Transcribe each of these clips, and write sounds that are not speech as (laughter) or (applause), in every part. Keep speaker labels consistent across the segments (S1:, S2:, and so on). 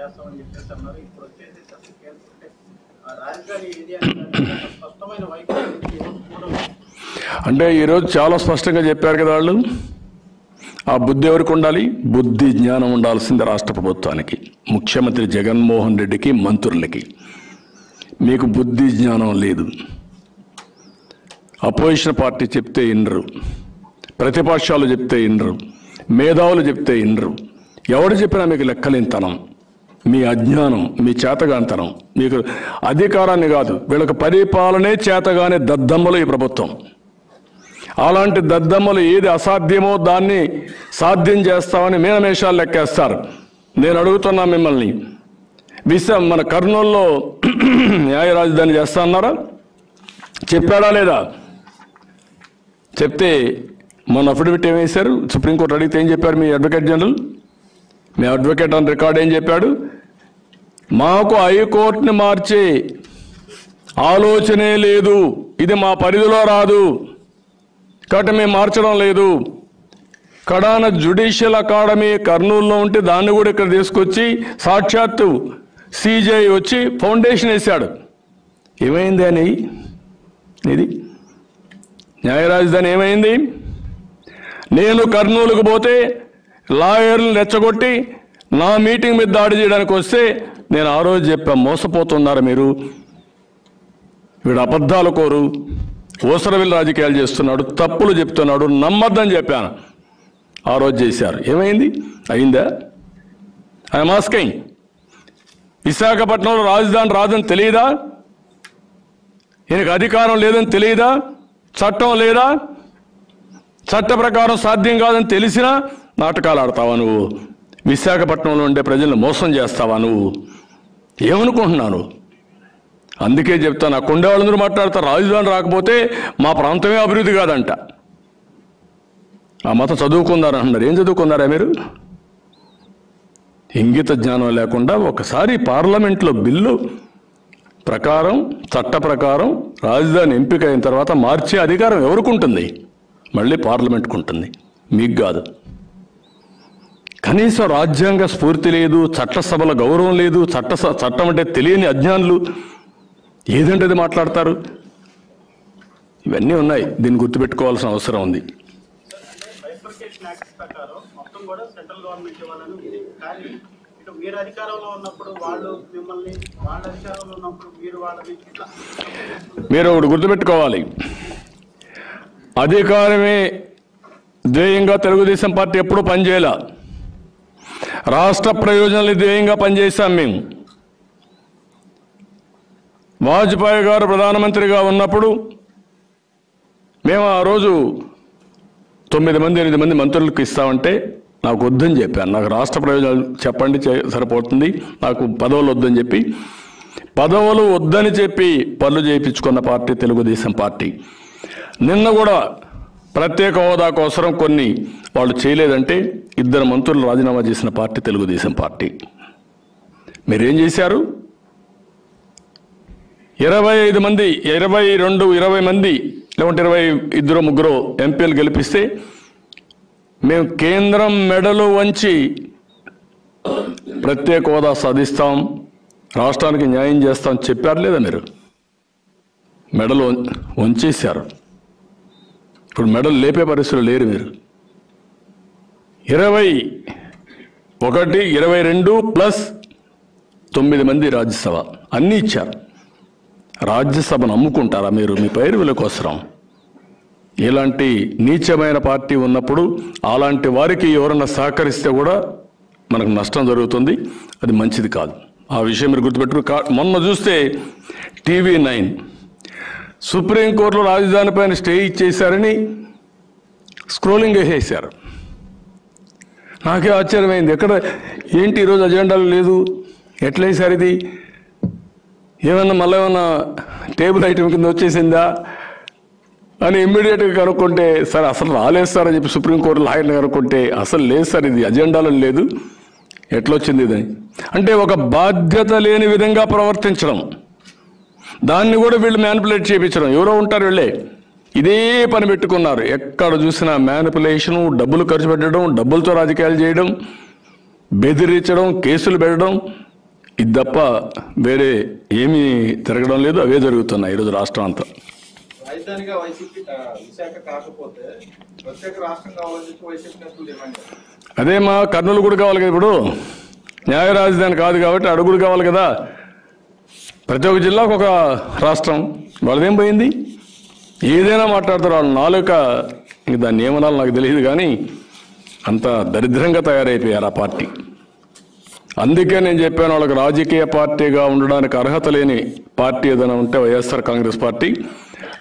S1: చేస్తామని చెప్పేసి అన్నారు. ఇప్పుడు వచ్చేసేసి అసలు కేంద్రంటే అంటే రాజధాని స్పష్టమైన వైఖరి ఈరోజు
S2: అంటే ఈరోజు చాలా స్పష్టంగా చెప్పారు కదా వాళ్ళు. ఆ బుద్ధి ఎవరికి ఉండాలి? బుద్ధి జ్ఞానం ఉండాల్సింది రాష్ట్ర ప్రభుత్వానికి ముఖ్యమంత్రి జగన్మోహన్ రెడ్డికి మంత్రులకి. మీకు బుద్ధి జ్ఞానం లేదు. అపోజిషన్ పార్టీ చెప్తే ఇనరు. ప్రతిపక్షాలు చెప్తే ఇనరు. మేధావులు చెప్తే ఇనరు. ఎవడు చెప్పినా మీకు లెక్కలేనితనం. మీ అజ్ఞానం మీ చేతగాంతనం మీకు అధికారాన్ని కాదు వీళ్ళకి పరిపాలనే చేతగానే దద్దమ్మలు ఈ ప్రభుత్వం. అలాంటి దద్దమ్మలు ఏది అసాధ్యమో దాన్ని సాధ్యం చేస్తామని మీనమేషాలు లెక్కేస్తారు. నేను అడుగుతున్నా మిమ్మల్ని విశ్వం మన కర్నూల్లో (clears throat) న్యాయ రాజధాని చేస్తా అన్నారా? చెప్పాడా లేదా? చెప్తే మొన్న అఫిడవిట్ ఏమేశారు సుప్రీంకోర్టు అడిగితే ఏం చెప్పారు మీ అడ్వకేట్ జనరల్? మీ అడ్వకేట్ అని రికార్డ్ ఏం చెప్పాడు? మాకు హైకోర్టుని మార్చే ఆలోచనే లేదు. ఇది మా పరిధిలో రాదు. కాబట్టి మేము మార్చడం లేదు. కడాన జ్యుడిషియల్ అకాడమీ కర్నూలులో ఉంటే దాన్ని కూడా ఇక్కడ తీసుకొచ్చి సాక్షాత్తు సీజేఐ వచ్చి ఫౌండేషన్ వేశాడు ఏమైంది అని? ఇది న్యాయ రాజధాని ఏమైంది? నేను కర్నూలుకు పోతే లాయర్లు రెచ్చగొట్టి నా మీటింగ్ మీద దాడి చేయడానికి వస్తే నేను ఆ రోజు చెప్పా మోసపోతున్నారు మీరు? వీడు అబద్ధాలు కోరు ఓసరవిల్ రాజకీయాలు చేస్తున్నాడు తప్పులు చెప్తున్నాడు నమ్మద్దని చెప్పాను. ఆ రోజు చేశారు. ఏమైంది? అయిందా? I'm asking. విశాఖపట్నంలో రాజధాని రాదని తెలియదా? ఈయనకు అధికారం లేదని తెలియదా? చట్టం లేదా? చట్ట ప్రకారం సాధ్యం కాదని తెలిసినా నాటకాలు ఆడతావా నువ్వు? విశాఖపట్నంలో ఉండే ప్రజలను మోసం చేస్తావా నువ్వు? ఏమనుకుంటున్నాను? అందుకే చెప్తాను ఆ కొండే వాళ్ళందరూ మాట్లాడతారు రాజధాని రాకపోతే మా ప్రాంతమే అభివృద్ధి కాదంట. ఆ మతం చదువుకుందారు అంటున్నారు ఏం చదువుకున్నారా మీరు? ఇంగిత జ్ఞానం లేకుండా ఒకసారి పార్లమెంట్లో బిల్లు ప్రకారం చట్ట ప్రకారం రాజధాని ఎంపిక అయిన తర్వాత మార్చే అధికారం ఎవరికి ఉంటుంది? మళ్ళీ పార్లమెంట్కు ఉంటుంది. మీకు కాదు. కనీసం రాజ్యాంగ స్ఫూర్తి లేదు చట్టసభల గౌరవం లేదు చట్ట చట్టం అంటే తెలియని అజ్ఞానులు ఏదంటే అది మాట్లాడతారు? ఇవన్నీ ఉన్నాయి. దీన్ని గుర్తుపెట్టుకోవాల్సిన అవసరం ఉంది.
S1: మీరు
S2: ఒకటి గుర్తుపెట్టుకోవాలి. అధికారమే ధ్యేయంగా తెలుగుదేశం పార్టీ ఎప్పుడూ పనిచేయాల. రాష్ట్ర ప్రయోజనాలు ధ్యేయంగా పనిచేశాం మేము. వాజ్పేయి గారు ప్రధానమంత్రిగా ఉన్నప్పుడు మేము ఆ రోజు తొమ్మిది మంది ఎనిమిది మంది మంత్రులకు ఇస్తామంటే నాకు వద్దని చెప్పాను నాకు రాష్ట్ర ప్రయోజనాలు చెప్పండి చే- సరిపోతుంది. నాకు పదవులు వద్దని చెప్పి పదవులు వద్దని చెప్పి పనులు చేయించుకున్న పార్టీ తెలుగుదేశం పార్టీ. నిన్న కూడా ప్రత్యేక హోదా కోసం కొన్ని వాళ్ళు చేయలేదంటే ఇద్దరు మంత్రులు రాజీనామా చేసిన పార్టీ తెలుగుదేశం పార్టీ. మీరేం చేశారు? ఇరవై ఐదు మంది ఇరవై రెండు ఇరవై మంది లేకుంటే ఇరవై ఇద్దరు ముగ్గురు ఎంపీలు గెలిపిస్తే మేము కేంద్రం మెడలు వంచి ప్రత్యేక హోదా సాధిస్తాం రాష్ట్రానికి న్యాయం చేస్తాం చెప్పారు లేదా మీరు? మెడలు వంచేశారు. ఇప్పుడు మెడలు లేపే పరిస్థితులు లేరు మీరు. ఇరవై ఒకటి ఇరవై రెండు ప్లస్ తొమ్మిది మంది రాజ్యసభ. అన్నీ ఇచ్చారు. రాజ్యసభను అమ్ముకుంటారా మీరు? మీ పైరువుల కోసం ఇలాంటి నీచమైన పార్టీ ఉన్నప్పుడు అలాంటి వారికి ఎవరన్నా సహకరిస్తే కూడా మనకు నష్టం జరుగుతుంది. అది మంచిది కాదు. ఆ విషయం మీరు గుర్తుపెట్టుకు కా- మొన్న చూస్తే టీవీ నైన్ సుప్రీంకోర్టులో రాజధాని పైన స్టే ఇచ్చేశారని స్క్రోలింగ్ వేసేశారు. నాకే ఆశ్చర్యమైంది. ఎక్కడ ఏంటి ఈరోజు అజెండాలో లేదు? ఎట్లా ఇది? ఏమన్నా మళ్ళీ ఏమన్నా టేబుల్ ఐటమ్ కింద వచ్చేసిందా? అని ఇమ్మీడియట్గా కనుక్కుంటే సార్ అసలు రాలేదు సార్ అని చెప్పి సుప్రీంకోర్టు లాయర్ని కనుక్కుంటే అసలు లేదు సార్ ఇది అజెండాలో లేదు. ఎట్లొచ్చింది ఇది? అంటే ఒక బాధ్యత లేని విధంగా ప్రవర్తించడం. దాన్ని కూడా వీళ్ళు మ్యానిపులేట్ చేయించడం ఎవరో ఉంటారు వీళ్ళే. ఇదే పని పెట్టుకున్నారు. ఎక్కడ చూసినా మ్యానిపులేషను డబ్బులు ఖర్చు పెట్టడం డబ్బులతో రాజకీయాలు చేయడం బెదిరించడం కేసులు పెట్టడం. ఇది తప్ప వేరే ఏమీ తిరగడం లేదు. అవే జరుగుతున్నాయి ఈరోజు రాష్ట్రం అంతా. అదే మా కర్నూలు కూడా కావాలి కదా ఇప్పుడు. న్యాయ రాజధాని కాదు కాబట్టి అడుగుడు కావాలి కదా. ప్రతి ఒక్క జిల్లాకు ఒక రాష్ట్రం. వాళ్ళదేం పోయింది? ఏదైనా మాట్లాడతారు వాళ్ళ నాలుక. ఇంక దాన్ని ఏమనాలో నాకు తెలియదు కానీ అంత దరిద్రంగా తయారైపోయారు ఆ పార్టీ. అందుకే నేను చెప్పాను వాళ్ళకి రాజకీయ పార్టీగా ఉండడానికి అర్హత లేని పార్టీ ఏదైనా ఉంటే వైఎస్ఆర్ కాంగ్రెస్ పార్టీ.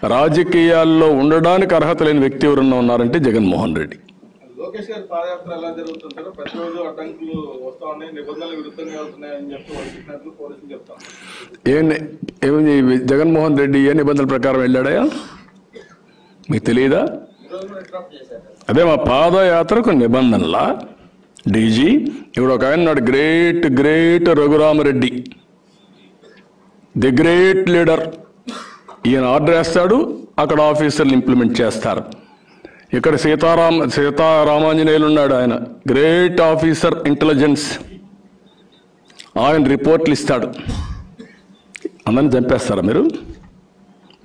S2: రాజకీయాల్లో ఉండడానికి అర్హత లేని వ్యక్తి ఎవరన్నా ఉన్నారంటే జగన్మోహన్ రెడ్డి.
S3: లోకేష్ గారి పాదయాత్ర ఎలా జరుగుతుంటారో ప్రతిరోజు అడ్డంకులు వస్తా ఉన్నాయి నిబంధనలు విరుద్ధంగా వెళ్తున్నాయని చెప్పి వైసీపీ పోలీసులు చెప్తాం
S2: ఏమి జగన్మోహన్ రెడ్డి ఏ నిబంధనల ప్రకారం వెళ్ళాడయా మీకు తెలియదా? అదే మా పాదయాత్రకు నిబంధనల? డీజీ ఇప్పుడు ఒక ఆయన నాడు great great Raghurama Reddy. The great leader. ఈయన ఆర్డర్ వేస్తాడు అక్కడ ఆఫీసర్లు ఇంప్లిమెంట్ చేస్తారు. ఇక్కడ సీతారామ సీతారామాంజనేయులు ఉన్నాడు ఆయన. గ్రేట్ ఆఫీసర్ ఇంటెలిజెన్స్ ఆయన రిపోర్ట్లు ఇస్తాడు. అందరిని చంపేస్తారా మీరు?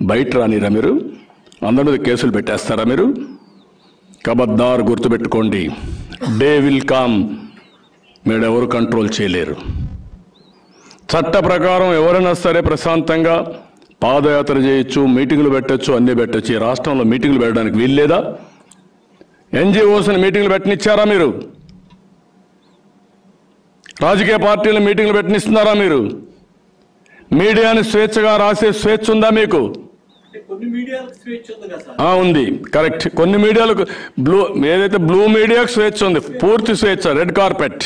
S2: బయట రానిరా మీరు? అందరి మీద కేసులు పెట్టేస్తారా మీరు? కబద్దారు గుర్తుపెట్టుకోండి. డే విల్ కామ్ మీరు ఎవరు కంట్రోల్ చేయలేరు. చట్ట ప్రకారం ఎవరైనా సరే ప్రశాంతంగా పాదయాత్ర చేయొచ్చు మీటింగులు పెట్టొచ్చు అన్నీ పెట్టచ్చు. ఈ రాష్ట్రంలో మీటింగులు పెట్టడానికి వీల్లేదా? ఎన్జిఓస్ని మీటింగ్లు పెట్టనిచ్చారా మీరు? రాజకీయ పార్టీలు మీటింగ్లు పెట్టనిస్తున్నారా మీరు? మీడియాని స్వేచ్ఛగా రాసే స్వేచ్ఛ ఉందా మీకు?
S1: ఉంది
S2: ఉంది. కరెక్ట్. కొన్ని మీడియాలకు బ్లూ ఏదైతే బ్లూ మీడియాకు స్వేచ్ఛ ఉంది పూర్తి స్వేచ్ఛ రెడ్ కార్పెట్.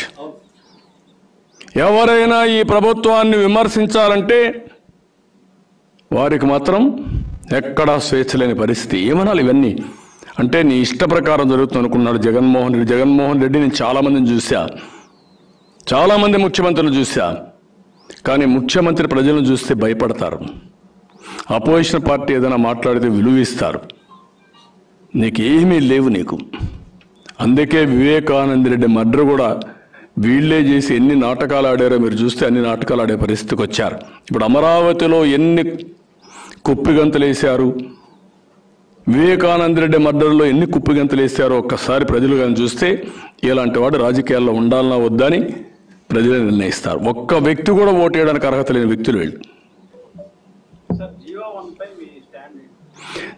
S2: ఎవరైనా ఈ ప్రభుత్వాన్ని విమర్శించాలంటే వారికి మాత్రం ఎక్కడా స్వేచ్ఛ లేని పరిస్థితి. ఏమనాలి ఇవన్నీ? అంటే నీ ఇష్ట ప్రకారం జరుగుతుంది అనుకున్నాడు జగన్మోహన్ రెడ్డి. జగన్మోహన్ రెడ్డి నేను చాలామందిని చూశా. చాలామంది ముఖ్యమంత్రులను చూశా. కానీ ముఖ్యమంత్రి ప్రజలను చూస్తే భయపడతారు. అపోజిషన్ పార్టీ ఏదైనా మాట్లాడితే విలువిస్తారు. నీకు ఏమీ లేవు నీకు. అందుకే వివేకానంద రెడ్డి మర్డర్ కూడా వీళ్ళే చేసి ఎన్ని నాటకాలు ఆడారో మీరు చూస్తే అన్ని నాటకాలు ఆడే పరిస్థితికి వచ్చారు. ఇప్పుడు అమరావతిలో ఎన్ని కుప్పిగంతలు వేశారు వివేకానంద రెడ్డి మర్డర్లో ఎన్ని కుప్పిగంతులు వేశారో ఒక్కసారి ప్రజలు కానీ చూస్తే ఇలాంటి వాడు రాజకీయాల్లో ఉండాలన్నా వద్దని ప్రజలే నిర్ణయిస్తారు. ఒక్క వ్యక్తి కూడా ఓటు వేయడానికి అర్హత లేని వ్యక్తులు వీళ్ళు.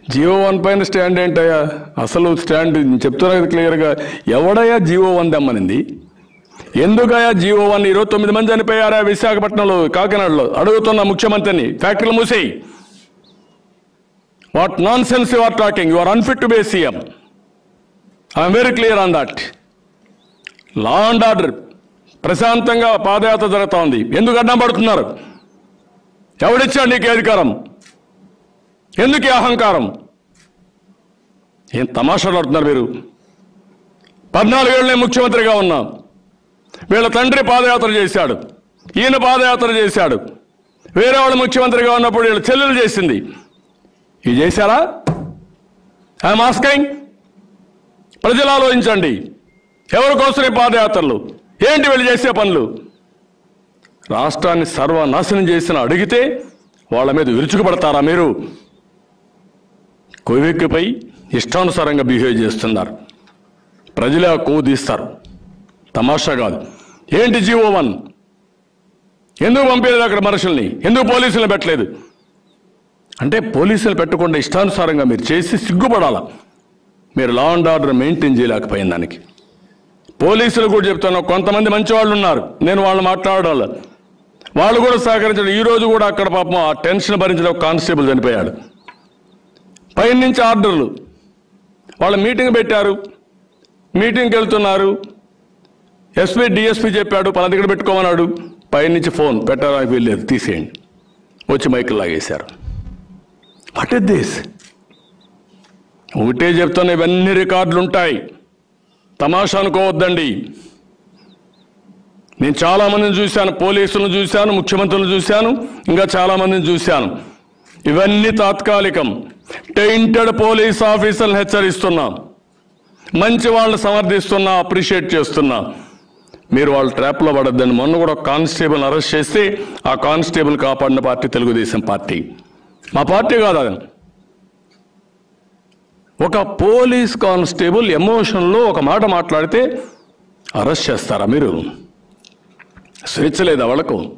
S1: జియో వన్
S2: పైన స్టాండ్ ఏంటయ్యా? అసలు స్టాండ్ నేను చెప్తున్నా కదా క్లియర్గా. ఎవడయ్యా జియో వన్ దమ్మనింది? ఎందుకయ్యా జియో వన్ ఇరవై తొమ్మిది మంది చనిపోయారా విశాఖపట్నంలో కాకినాడలో? అడుగుతున్న ముఖ్యమంత్రిని. ఫ్యాక్టరీలు మూసేయి. What nonsense you are talking you are unfit to be CM I'm very clear on that law and order ప్రశాంతంగా పాదయాత్ర జరుగుతూ ఉంది ఎందుకు అడ్డం పడుతున్నారు? ఎవడిచ్చాడు నీకు అధికారం? ఎందుకు అహంకారం? ఏం తమాషాలు ఆడుతున్నారు మీరు? పద్నాలుగేళ్ళనే ముఖ్యమంత్రిగా ఉన్నా. వీళ్ళ తండ్రి పాదయాత్ర చేశాడు. ఈయన పాదయాత్ర చేశాడు. వేరే వాళ్ళు ముఖ్యమంత్రిగా ఉన్నప్పుడు వీళ్ళ చెల్లెలు చేసింది. ఇది చేశారా? ఐఎమ్ ఆస్కింగ్ ప్రజలు ఆలోచించండి. ఎవరి కోసం ఈ పాదయాత్రలు? ఏంటి వీళ్ళు చేసే పనులు? రాష్ట్రాన్ని సర్వనాశనం చేసిన అడిగితే వాళ్ళ మీద విరుచుకుపడతారా మీరు? కొవిక్కిపై ఇష్టానుసారంగా బిహేవ్ చేస్తున్నారు. ప్రజలే కోదీస్తారు కొవ్వు తీస్తారు. తమాషా కాదు. ఏంటి జీవో వన్? ఎందుకు పంపలేదు అక్కడ మనుషుల్ని? ఎందుకు పోలీసులు పెట్టలేదు? అంటే పోలీసులు పెట్టకుండా ఇష్టానుసారంగా మీరు చేసి సిగ్గుపడాల? మీరు లా అండ్ ఆర్డర్ మెయింటైన్ చేయలేకపోయిన దానికి. పోలీసులు కూడా చెప్తాను కొంతమంది మంచి వాళ్ళు ఉన్నారు నేను వాళ్ళు మాట్లాడాలి. వాళ్ళు కూడా సహకరించడం ఈరోజు కూడా అక్కడ పాపం ఆ టెన్షన్ భరించిన ఒక కానిస్టేబుల్ చనిపోయాడు. పైన నుంచి ఆర్డర్లు. వాళ్ళు మీటింగ్ పెట్టారు మీటింగ్కి వెళ్తున్నారు. ఎస్పీ డిఎస్పీ చెప్పాడు పలానా దగ్గర పెట్టుకోమన్నాడు. పైనుంచి ఫోన్ పెట్టడానికి వీల్లేదు తీసేయండి. వచ్చి మైకులు లాగేశారు. వాట్ ఇస్ దిస్ ఒకటే చెప్తాను ఇవన్నీ రికార్డులు ఉంటాయి తమాషా అనుకోవద్దండి. నేను చాలామందిని చూశాను పోలీసులను చూశాను ముఖ్యమంత్రులను చూశాను ఇంకా చాలామందిని చూశాను. ఇవన్నీ తాత్కాలికం. టెయింటెడ్ పోలీస్ ఆఫీసర్లను హెచ్చరిస్తున్నా. మంచి వాళ్ళని సమర్థిస్తున్నా అప్రిషియేట్ చేస్తున్నా. మీరు వాళ్ళ ట్రాప్లో పడద్దండి. మొన్న కూడా కానిస్టేబుల్ అరెస్ట్ చేస్తే ఆ కానిస్టేబుల్ కాపాడిన పార్టీ తెలుగుదేశం పార్టీ. మా పార్టీ కాదు అది. ఒక పోలీస్ కానిస్టేబుల్ ఎమోషన్లో ఒక మాట మాట్లాడితే అరెస్ట్ చేస్తారా మీరు? స్వేచ్ఛ లేదా వాళ్ళకు?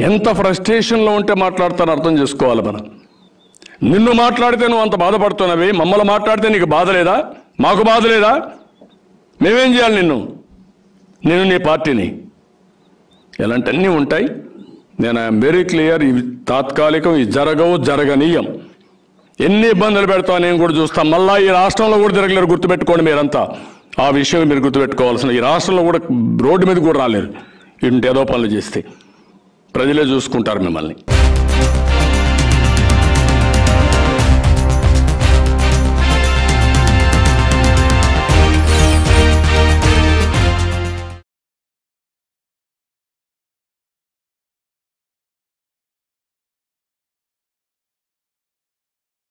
S2: ఎంత ఫ్రస్ట్రేషన్లో ఉంటే మాట్లాడతానో అర్థం చేసుకోవాలి మనం. నిన్ను మాట్లాడితే నువ్వు అంత బాధపడుతున్నవి మమ్మల్ని మాట్లాడితే నీకు బాధ లేదా? మాకు బాధ లేదా? మేమేం చేయాలి నిన్ను? నేను నీ పార్టీని. ఇలాంటివన్నీ ఉంటాయి. నేను ఐఎమ్ వెరీ క్లియర్ ఇవి తాత్కాలికం ఇవి జరగవు జరగనీయం. ఎన్ని ఇబ్బందులు పెడతావు నేను కూడా చూస్తాను మళ్ళా ఈ రాష్ట్రంలో కూడా తిరగలేరు గుర్తుపెట్టుకోండి మీరంతా. ఆ విషయం మీరు గుర్తుపెట్టుకోవాల్సిన ఈ రాష్ట్రంలో కూడా రోడ్డు మీద కూడా రాలేరు. ఇంటి ఏదో పనులు చేస్తే. ప్రజలే చూసుకుంటారు మిమ్మల్ని.